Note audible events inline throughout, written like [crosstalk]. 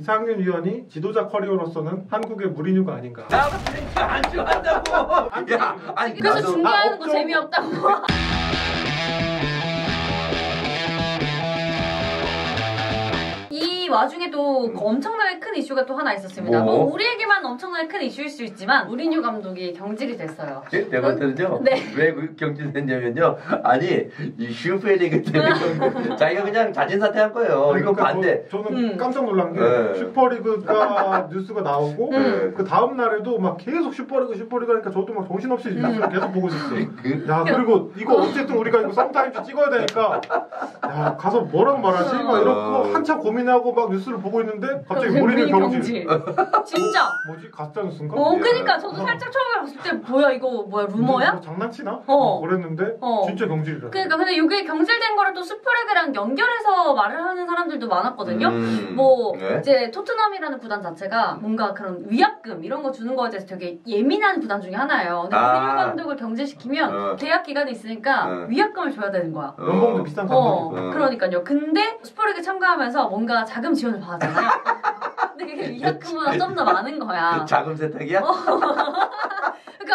이상윤 위원이 지도자 커리어로서는 한국의 무리뉴가 아닌가. 나 브레이크 안 좋아한다고. 야, 아니 그래서 나도 중계하는 아, 거 업종- 재미없다고. 와중에도 엄청나게 큰 이슈가 또 하나 있었습니다. 뭐? 뭐 우리에게만 엄청나게 큰 이슈일 수 있지만 우리뉴 감독이 경질이 됐어요. 예, 내가 봤더니요. 네. 왜그 경질됐냐면요. 아니 이 슈페리그 때문에 [laughs] 자기가 그냥 자진 사퇴한 거예요. 이거 그러니까 반대. 저, 저는 음. 깜짝 놀란 게 네. 슈퍼리그가 [laughs] 뉴스가 나오고 음. 그 다음 날에도 막 계속 슈퍼리그 슈퍼리그 하니까 저도 막 정신없이 뉴스를 계속 보고 있었어요. 그, 야 그리고 이거 어쨌든 우리가 이거 썸타임즈 찍어야 되니까 야 가서 뭐라고 말하지? 막 어. 이러고 한참 고민하고 막 뉴스를 보고 있는데 갑자기 무리뉴 경질. [laughs] 진짜. 뭐지 가짜 뉴스인가? 어, 예. 그니까 저도 살짝 처음에 봤을 때 뭐야 이거 뭐야 루머야? 뭐 장난치나? 어. 그랬는데 어. 진짜 경질이라. 그러니까 근데 이게 경질된 거를 또 스프레그랑 연결해서 말을 하는 사람들도 많았거든요. 음. 뭐 네? 이제 토트넘이라는 구단 자체가 뭔가 그런 위약금 이런 거 주는 거에 대해서 되게 예민한 구단 중에 하나예요. 근데 아. 무리뉴 감독을 경질시키면 어. 계약 기간이 있으니까 어. 위약금을 줘야 되는 거야. 어. 연봉도 비싼 어, 감독이고. 어. 그러니까요. 근데 스포리그 참가하면서 뭔가 자금 지원을 받았잖아요. 근데 그게 위약금보다 좀 더 많은 거야. 자금 세탁이야?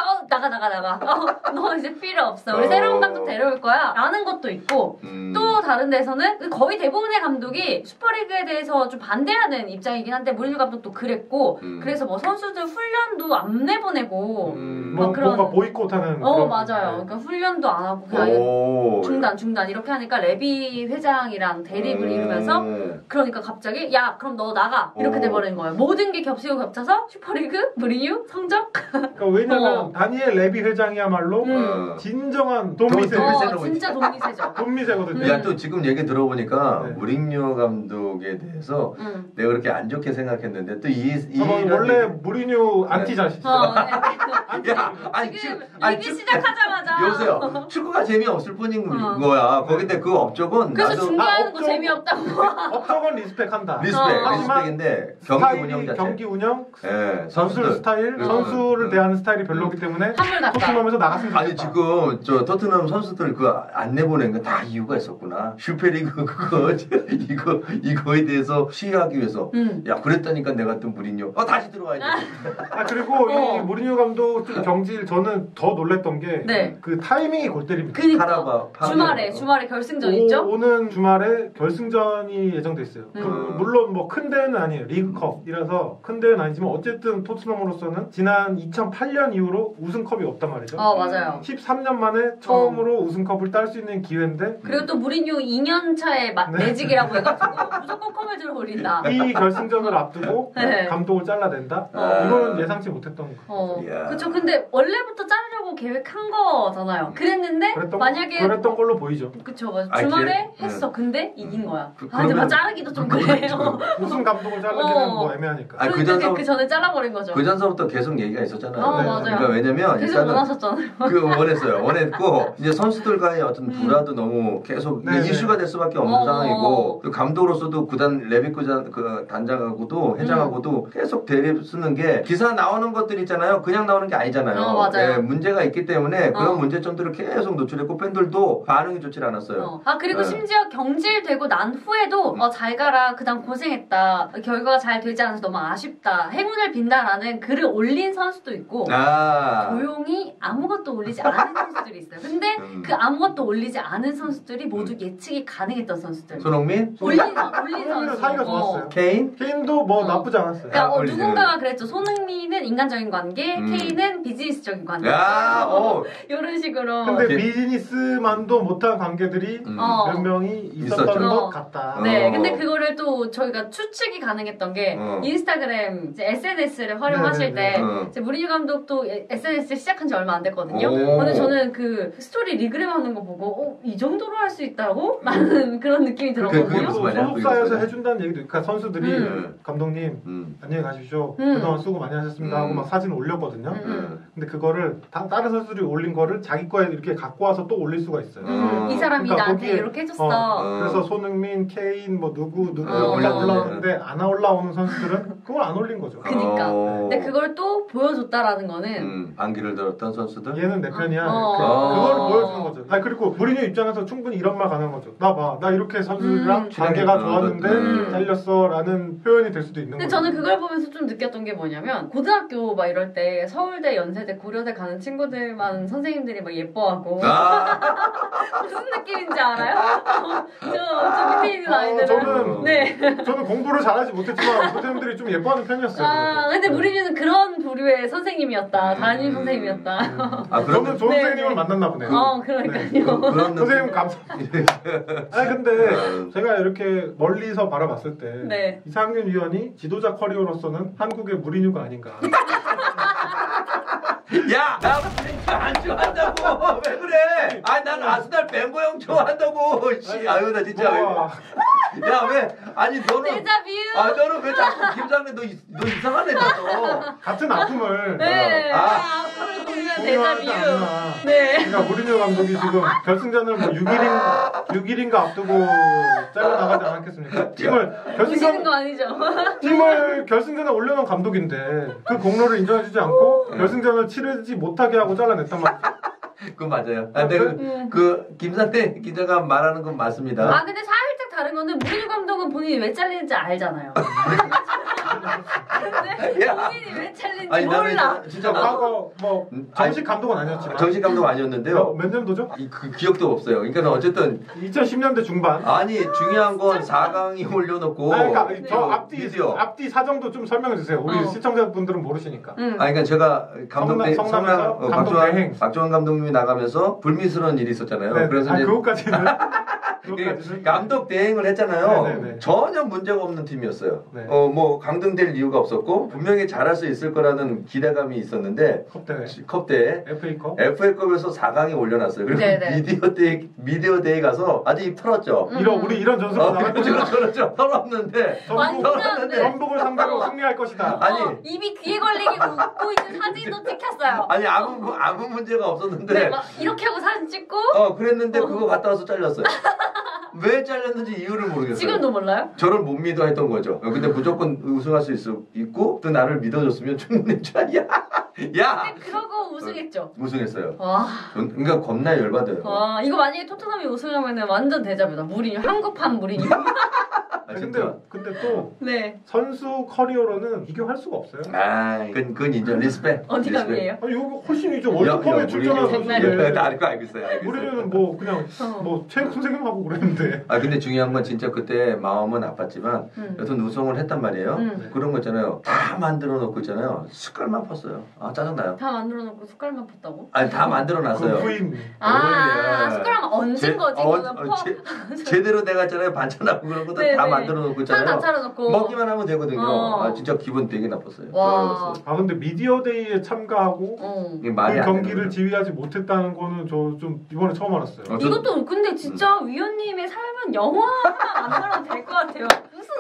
어, 나가 나가 나가. 어, 너 이제 필요 없어. 우리 어. 새로운 감독 데려올 거야. 라는 것도 있고 음. 또 다른 데서는 거의 대부분의 감독이 슈퍼리그에 대해서 좀 반대하는 입장이긴 한데 무리뉴 감독도 그랬고 음. 그래서 뭐 선수들 훈련도 안 내보내고 음. 뭐, 막 그런- 뭔가 보이콧하는. 어 그런- 맞아요. 그러니까 훈련도 안 하고 그냥 오. 중단 중단 이렇게 하니까 레비 회장이랑 대립을 음. 이루면서 그러니까 갑자기 야 그럼 너 나가 이렇게 오. 돼버린 거예요. 모든 게 겹치고 겹쳐서 슈퍼리그 무리뉴 성적 그러니까 왜냐면 [laughs] 어. 다니엘 레비 회장이야말로 음. 어. 진정한 돈미새. 돈- 어 진짜 돈미새죠. 돈미새거든요. [laughs] 야, 또 지금 얘기 들어보니까 네. 무리뉴 감독에 대해서 응. 내가 그렇게 안 좋게 생각했는데 또 이, 이 원래 무리뉴 안티자시죠. 어, 네. [laughs] 야, 아니, 지금 축- 아니, 얘기 축- 시작하자마자 [laughs] 여보세요. 축구가 재미없을 뿐인 어. 거야. 거긴데 그 업적은 그래서 나도 중계하는 아, 거 업종- 재미없다고. 업적은 respect한다. respect, 어. respect인데 경기 운영 자체. 경기 운영, 예, 선수 선수들. 스타일, 음. 선수를 음. 대하는 스타일이 별로기 때문에 같다. 토트넘에서 나갔으면 좋겠다. 아니 지금 저 토트넘 선수들 그 안 내보낸 건 다 이유가 있었구나. 슈퍼리그 그거 [laughs] 이거 이거에 대해서 시위하기 위해서. 응. 야 그랬다니까 내가 또 무리뉴. 어 다시 들어와야 돼. 아 그리고 어. 이 무리뉴 감독 좀 경질 저는 더 놀랬던 게 그 네. 타이밍이 골 때립니다. 그니까 파라바 파라. 주말에 주말에 결승전 있죠? 오, 는 주말에 결승전이 예정돼 있어요. 그 음. 물론 뭐 큰 대회는 아니에요. 리그컵이라서 큰 대회는 아니지만 어쨌든 토트넘으로서는 지난 2008년 이후로 우승컵이 없단 말이죠. 어 맞아요. 13년 만에 처음으로 우승컵을 딸 수 있는 기회인데 그리고 또 무리뉴 2년 차에 마- 네. 매직이라고 [laughs] 해가지고 무조건 컵을 들어 올린다. 이 결승전을 앞두고 [laughs] 네. 감독을 잘라낸다. 어. 이거는 예상치 못했던 거. 어. 그쵸. 근데 원래부터 자르려고 계획한 거잖아요. 그랬는데 그랬던 만약에 그랬던 걸로 보이죠. 그쵸, 맞아. 아, 주말에 그래? 했어. 근데 이긴 거야. 그- 아, 근데 막 그러면- 자르기도 좀 그래요. [laughs] 우승 감독을 잘라기는 어. 뭐 애매하니까. 아니, 그 그러니까 전서- 그 전에 잘라버린 거죠. 그 전서부터 계속 얘기가 있었잖아요. 어, 네. 맞아요. 그러니까 왜냐면 계속 일단은 원하셨잖아요. 그 원했어요. 원했고 이제 선수들과의 어떤 불화도 너무 계속 네, 네. 이슈가 될 수밖에 없는 음. 어. 상황이고 그 감독으로서도 구단 레비 구단 그 단장하고도 회장하고도 계속 대립 쓰는 게 기사 나오는 것들 있잖아요. 그냥 나오는 게 아니잖아요. 어, 맞아요. 예, 문제가 있기 때문에 그런 어. 문제점들을 계속 노출했고 팬들도 반응이 좋지 않았어요. 어. 아 그리고 네. 심지어 경질되고 난 후에도 음. 어, 잘 가라 그다음 고생했다 결과가 잘 되지 않아서 너무 아쉽다 행운을 빈다라는 글을 올린 선수도 있고 아. 조용히 아무것도 올리지 않은 선수들이 있어요. 근데 음. 그 아무것도 올리지 않은 선수들이 모두 예측이 가능했던 선수들. 손흥민, 올린 선- 올린 손흥민은 선수. 사이가 어. 좋았어요. 케인, 케인도 뭐 어. 나쁘지 않았어요. 그러니까 어. 누군가가 그랬죠. 손흥민은 인간적인 관계, 음. 케인은 비즈니스적인 관계. 야, 어, [laughs] 이런 식으로. 근데 게- 비즈니스만도 못한 관계들이 음. 어. 몇 명이 있었던. 것 어. 같다. 네, 어. 근데 그거를 또 저희가 추측이 가능했던 게 어. 인스타그램 이제 SNS를 활용하실 네, 네, 때 어. 이제 무리뉴 감독도 SNS를 시작한 지 얼마 안 됐거든요. 오. 근데 저는 그 스토리 regram 하는 거 보고 어, 이 정도로 할 수 있다고? [laughs] 라는 그런 느낌이 그게 들었거든요. 무슨 말이야? 그게 소속사에서 해준다는 얘기도 있고 그러니까 선수들이 음. 감독님 음. 안녕히 가십시오. 음. 그동안 수고 많이 하셨습니다 하고 음. 막 사진 올렸거든요. 음. 음. 근데 그거를 다 다, 다른 선수들이 올린 거를 자기 거에 이렇게 갖고 와서 또 올릴 수가 있어요. 음, 이 사람이 그러니까 나한테 거기에- 이렇게 해줬어. 어. 그래서 손흥민, 케인, 뭐 누구 누구 어. 올라오는데 안 올라오는 선수들은 그걸 안 올린 거죠. 그니까. 어. 근데 그걸 또 보여줬다라는 거는 음, 반기를 들었던 선수들. 얘는 내 편이야. 어. 그, 어. 그걸 보여주는 거죠. 아니 그리고 무리뉴 입장에서 충분히 이런 말 가능한 거죠. 나 봐, 나 이렇게 선수들이랑 음. 관계가 어, 좋았는데 음. 잘렸어라는 표현이 될 수도 있는 근데 거죠. 저는 그걸 보면서 좀 느꼈던 게 뭐냐면 고등학교 막 이럴 때 서울대, 연세대, 고려대 가는 친구들만 선생님들이 막 예뻐하고 아, [laughs] 무슨 느낌인지 알아요? [laughs] 저, 저 밑에 있는 어, 아이들은 저는 네. 저는 공부를 잘하지 못했지만 선생님들이 좀 예뻐하는 편이었어요. 아 근데 무리뉴는 그런 부류의 선생님이었다. 담임 음. 선생님이었다. 아 저는 그러면 좋은 네, 선생님을 네. 만났나 보네요. 어 그러니까요. 그런 선생님. 감사합니다. [laughs] 아니 근데 제가 이렇게 멀리서 바라봤을 때 네. 이상윤 위원이 지도자 커리어로서는 한국의 무리뉴가 아닌가. [laughs] 야, 나 프랭크 안 좋아한다고. 왜 그래? 아, 난 아스날 뱅고 형 좋아한다고. 씨, 아유 나 진짜. 왜- 와, [laughs] 야, 왜? 아니 너는 데자뷰. 아, 너는 왜 자꾸 김상래 너, 이- 너 이상한 애다 너. 같은 아픔을 네. 아. 아, 앞으로 공유한 공유하지 데자뷰. 네. 그러니까 무리뉴 감독이 지금 결승전을 뭐 6일인 6일인가 앞두고 잘려 나가지 않았겠습니까? 팀을 보시는 결승전 거 아니죠? [laughs] 팀을 결승전에 올려놓은 감독인데 그 공로를 인정해주지 않고 결승전을 치르지 못하게 하고 잘라냈단 말이에요. [laughs] 그건 맞아요. 아, 근데 그, 음. 그 김상태 기자가 말하는 건 맞습니다. 아 근데 살짝 다른 거는 무리뉴 감독은 본인이 왜 잘리는지 알잖아요. [laughs] 근데 야. 본인이 왜 잘리는지 아니 나는 몰라. 진짜 뭐 과거 뭐 음, 정식 아니, 감독은 아니었지만 정식 감독 아니었는데요. 몇 년도죠? 이, 그 기억도 없어요. 그러니까 어쨌든 2010년대 중반. 아니 중요한 건 4강이 [laughs] 올려놓고 아, 그러니까 저저 앞뒤 미디어. 앞뒤 사정도 좀 설명해 주세요. 우리 어. 시청자분들은 모르시니까. 응. 아, 그러니까 제가 감독 성남- 성남 어, 감독 박주환 대행. 박주환 감독님이 나가면서 불미스러운 일이 있었잖아요. 네, 그래서 아, 이제 그 그것까지는 [laughs] 감독 대행을 했잖아요. 네, 네, 네. 전혀 문제가 없는 팀이었어요. 네. 어, 뭐 강등될 이유가 없었고 분명히 잘할 수 있을 거라는 기대감이 있었는데 컵대회, 컵 대회 FA컵. FA컵에서 4강에 올려놨어요. 그리고 네, 네. 미디어 데이 미디어 데이 가서 아주 입 털었죠. 음. 이런 우리 이런 전술로 어, 그렇죠. 그렇죠. 털었는데 완전 털었는데 네. 전북을 상대로 승리할 것이다. [laughs] 아니. 어, 입이 귀에 걸리게 웃고 있는 사진도 찍혔어요. 아니 아무 아무 문제가 없었는데 네, 막 이렇게 하고 사진 찍고 어 그랬는데 그거 갔다 와서 잘렸어요. [laughs] 왜 잘렸는지 이유를 모르겠어요. 지금도 몰라요? 저를 못 믿어 했던 거죠. 어, 근데 무조건 우승할 수 있, 있고 또 나를 믿어줬으면 충분히 [laughs] 야, 야 근데 그러고 우승했죠. 우승했어요. 와, 전, 그러니까 겁나 열받아요. 와 이거 만약에 토트넘이 우승하면은 완전 데자뷰다. 무리뉴 한국판 무리뉴. [laughs] 아, 근데 진짜. 근데 또 네. 선수 커리어로는 비교할 수가 없어요. 아, 그건, 그건 인정. respect. 어디. 감이에요? 아니 여기 훨씬이죠. 야, 야, 월드컵에 출전한 선수인데 나 알고 알고 있어요. 알고. 우리는 뭐 그냥 어. 뭐 체육 선생님하고 그랬는데 아 근데 중요한 건 진짜 그때 마음은 아팠지만 음. 여튼 우승을 했단 말이에요. 음. 그런 거 있잖아요. 다 만들어 놓고 있잖아요. 숟갈만 펐어요. 아 짜증 나요. 다 만들어 놓고 숟갈만 폈다고? 아니 다 만들어 그 놨어요. 아, 예. 숟가락 얹은 제- 거지. 어, 어, 퍼. 제, 제대로 돼가 있잖아요. 반찬하고 그런 것도 네, 다 네. 만들어 놓고 있잖아요. 차려놓고. 먹기만 하면 되거든요. 어. 아 진짜 기분 되게 나빴어요. 와. 아 근데 미디어 데이에 참가하고 어. 그 안 경기를 지휘하지 못했다는 거는 저 좀 이번에 처음 알았어요. 어, 저- 이것도 근데 진짜 위원님의 삶은 영화 하나 만들어도 될 것 같아요.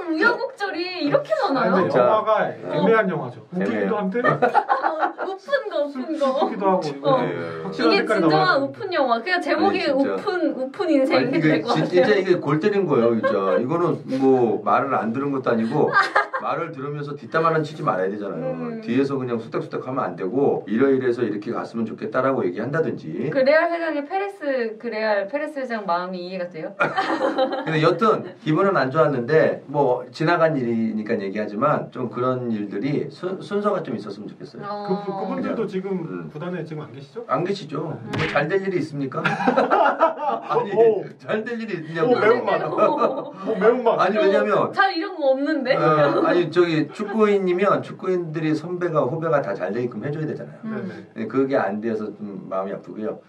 무슨 우여곡절이 이렇게 아, 많아요? 근데 진짜. 영화가 애매한 영화죠. 웃기기도 애매해요. 한데 우픈 거, 우픈 거. 슬프기도 하고 어. 네. 확실한 이게 진정한 우픈 영화. 그냥 제목이 아니, 진짜. 우픈 우픈 인생 될 것 진- 진짜 같아요. 이게 골 때린 거예요, 진짜. 이거는 뭐 말을 안 들은 것도 아니고 말을 들으면서 뒷담화는 치지 말아야 되잖아요. 음. 뒤에서 그냥 쑥덕쑥덕 하면 안 되고 이래이래서 이렇게 갔으면 좋겠다라고 얘기한다든지. 그 레알 회장의 페레스 그 레알 페레스 회장 마음이 이해가 돼요? [laughs] 근데 여튼 기분은 안 좋았는데 뭐 지나간 일이니까 얘기하지만 좀 그런 일들이 순, 순서가 좀 있었으면 좋겠어요. 그, 그- 그분들도 지금 음. 구단에 지금 안 계시죠? 안 계시죠? 뭐 잘될 일이 있습니까? [laughs] 아니 오. 잘될 일이 오, 있냐고. 매운맛. 어. [laughs] 뭐 매운맛. 아니 왜냐면 잘 이런 거 없는데? 어, 아니 저기 축구인이면 축구인들이 선배가 후배가 다 잘 되게끔 해줘야 되잖아요. 음. 근데 그게 안 돼서 좀 마음이 아프고요.